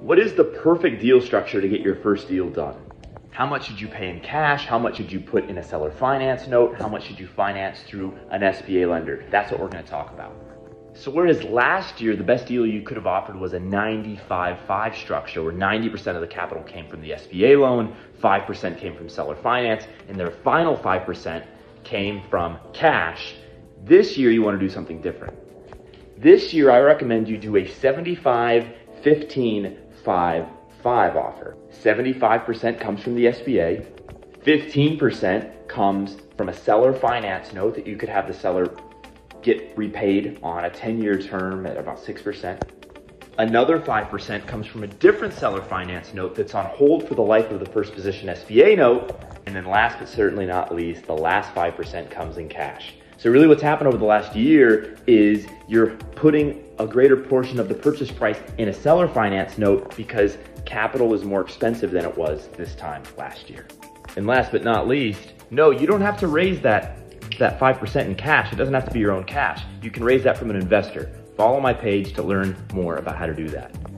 What is the perfect deal structure to get your first deal done? How much should you pay in cash? How much should you put in a seller finance note? How much should you finance through an SBA lender? That's what we're gonna talk about. So whereas last year, the best deal you could have offered was a 95-5 structure where 90% of the capital came from the SBA loan, 5% came from seller finance, and their final 5% came from cash. This year, you wanna do something different. This year, I recommend you do a 75, 15, 5, 5 offer. 75% comes from the SBA, 15% comes from a seller finance note that you could have the seller get repaid on a 10 year term at about 6%. Another 5% comes from a different seller finance note that's on hold for the life of the first position SBA note. And then last but certainly not least, the last 5% comes in cash. So really what's happened over the last year is you're putting a greater portion of the purchase price in a seller finance note because capital is more expensive than it was this time last year. And last but not least, no, you don't have to raise that that 5% in cash. It doesn't have to be your own cash. You can raise that from an investor. Follow my page to learn more about how to do that.